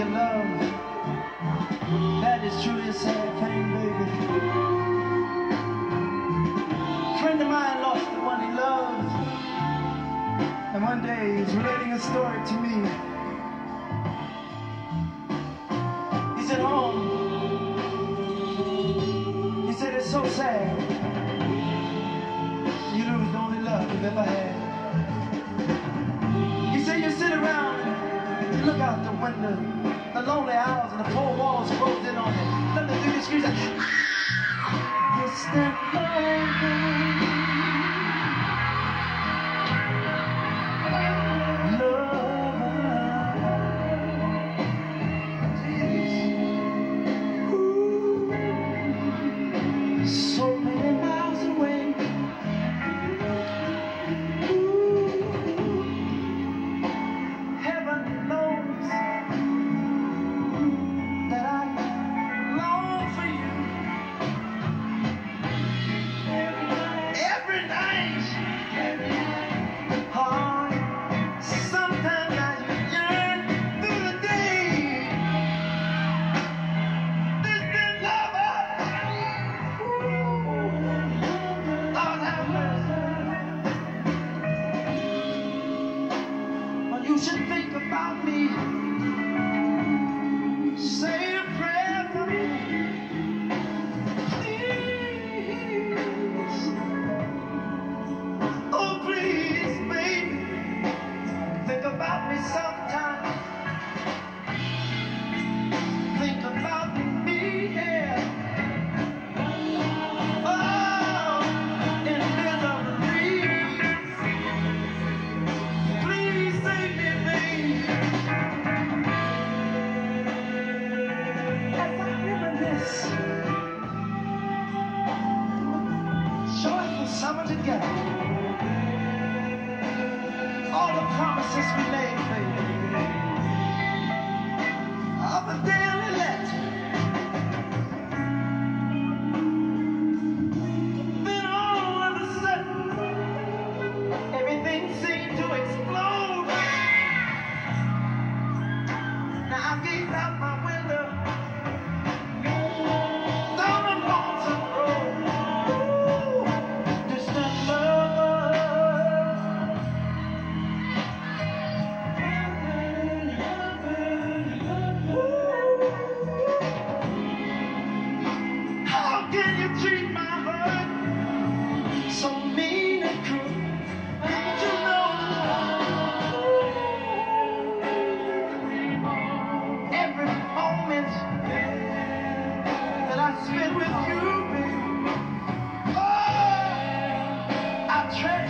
lose somebody you love, that is truly a sad thing, baby. Friend of mine lost the one he loved, and one day he's relating a story to me. He said, home. He said, it's so sad. You lose the only love you've ever had. Look out the window, the lonely hours and the four walls closed in on you. Nothing through the streets like, you step should think about me. Summer together. All the promises we made, baby. Trent